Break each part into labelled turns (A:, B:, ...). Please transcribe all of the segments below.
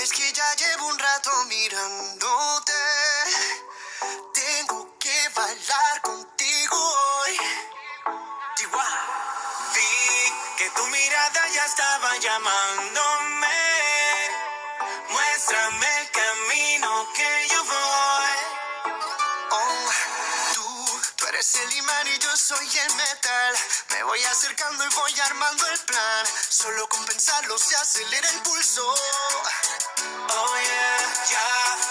A: Sabes que ya llevo un rato mirándote. Tengo que bailar contigo hoy. Chihuahua.
B: Vi que tu mirada ya estaba llamándome. Muéstrame el camino que yo voy.
A: Oh, tú, tú eres el imán y yo soy el metal. Voy acercando y voy armando el plan. Solo con pensarlo se acelera el pulso.
B: Oh yeah, ya,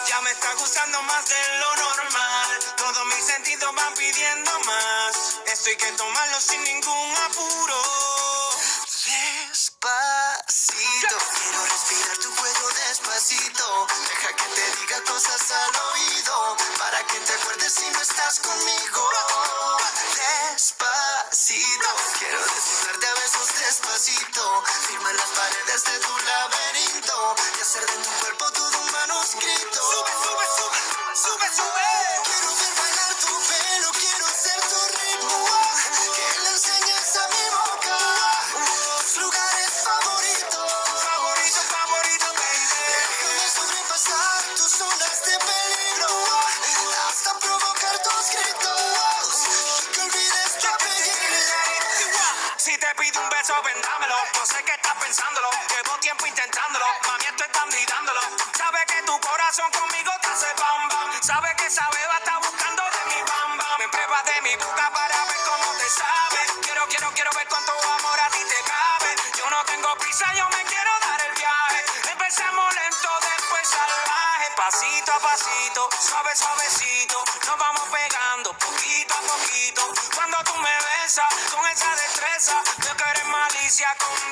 B: ya me está gustando más de lo normal. Todos mis sentidos van pidiendo más. Esto hay que tomarlo sin ningún apuro.
A: Despacito, quiero respirar tu cuello despacito. Deja que te diga cosas al oído. Para que te acuerdes si no estás conmigo.
B: Tiempo intentándolo. Mami, dando y dándolo. Sabe que tu corazón conmigo te hace bam bam. Sabe que esa beba está buscando de mi bam bam. Me pruebas de mi boca para ver cómo te sabe. Quiero, quiero, quiero ver cuánto amor a ti te cabe. Yo no tengo prisa, yo me quiero dar el viaje. Empecemos lento, después salvaje. Pasito a pasito, suave, suavecito. Nos vamos pegando poquito a poquito. Cuando tú me besas con esa destreza, yo que eres malicia con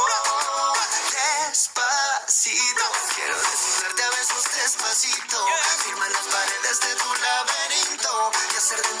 A: Laberinto y hacer de